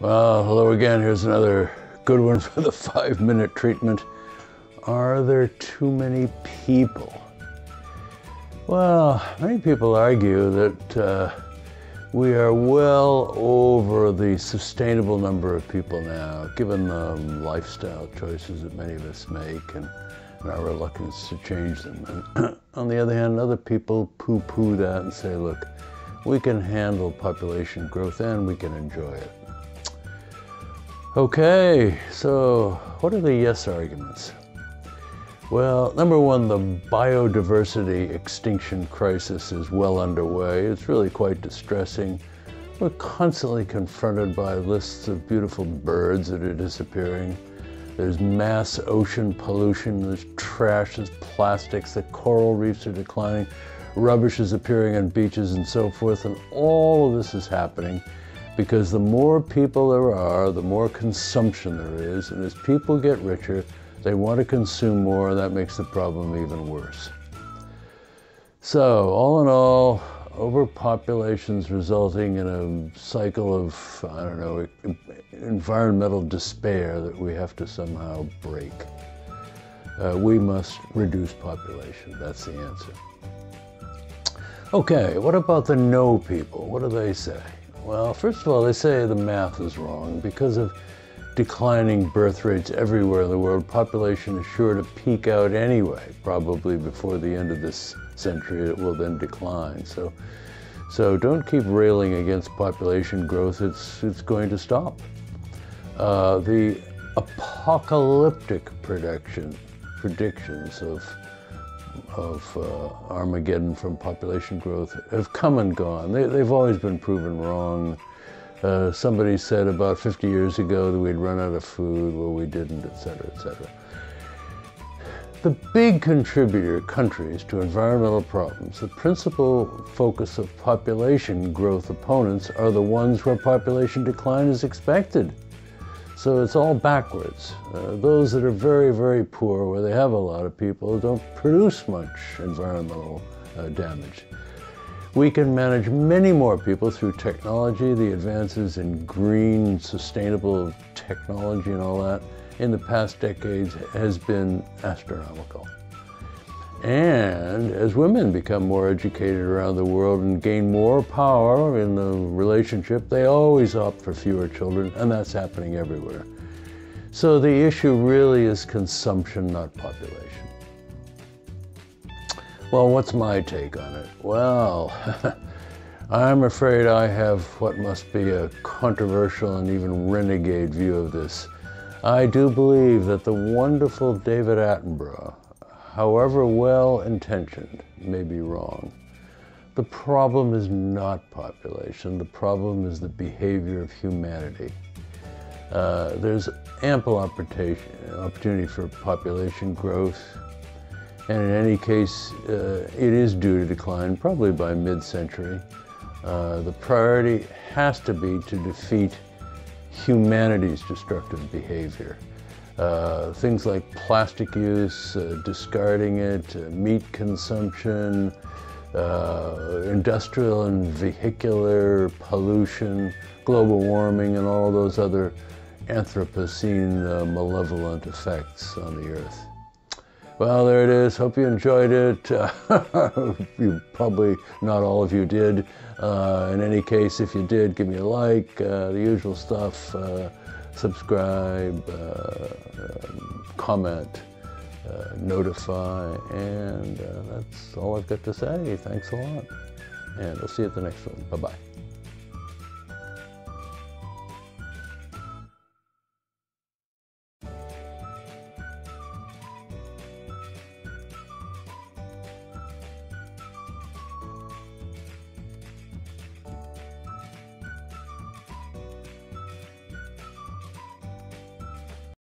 Well, hello again. Here's another good one for the five minute treatment. Are there too many people? Well, many people argue that uh, we are well over the sustainable number of people now, given the lifestyle choices that many of us make and, and our reluctance to change them. And on the other hand, other people poo poo that and say, look, we can handle population growth and we can enjoy it. Okay, so what are the yes arguments? Well, number one, the biodiversity extinction crisis is well underway. It's really quite distressing. We're constantly confronted by lists of beautiful birds that are disappearing. There's mass ocean pollution, there's trash, there's plastics, the coral reefs are declining, rubbish is appearing on beaches and so forth, and all of this is happening because the more people there are, the more consumption there is, and as people get richer, they want to consume more, and that makes the problem even worse. So, all in all, overpopulations resulting in a cycle of, I don't know, environmental despair that we have to somehow break. Uh, we must reduce population. That's the answer. Okay, what about the no people? What do they say? Well, first of all, they say the math is wrong. Because of declining birth rates everywhere in the world, population is sure to peak out anyway, probably before the end of this century. It will then decline. So, so don't keep railing against population growth. It's, it's going to stop. Uh, the apocalyptic prediction, predictions of of uh, Armageddon from population growth have come and gone. They, have always been proven wrong. Uh, somebody said about 50 years ago that we'd run out of food. Well, we didn't, et cetera, et cetera. The big contributor countries to environmental problems, the principal focus of population growth opponents are the ones where population decline is expected. So it's all backwards. Uh, those that are very, very poor, where they have a lot of people, don't produce much environmental uh, damage. We can manage many more people through technology, the advances in green, sustainable technology and all that in the past decades has been astronomical. And as women become more educated around the world and gain more power in the relationship, they always opt for fewer children, and that's happening everywhere. So the issue really is consumption, not population. Well, what's my take on it? Well, I'm afraid I have what must be a controversial and even renegade view of this. I do believe that the wonderful David Attenborough, however well intentioned, may be wrong. The problem is not population, the problem is the behavior of humanity. Uh, there's ample opportunity for population growth, and in any case, uh, it is due to decline, probably by mid-century. Uh, the priority has to be to defeat humanity's destructive behavior. Uh, things like plastic use, uh, discarding it, uh, meat consumption, uh, industrial and vehicular pollution, global warming, and all those other Anthropocene uh, malevolent effects on the earth. Well, there it is. Hope you enjoyed it. You probably, not all of you did. In any case, if you did, give me a like, the usual stuff subscribe, uh, um, comment, uh, notify, and uh, that's all I've got to say. Thanks a lot. And I'll see you at the next one. Bye-bye.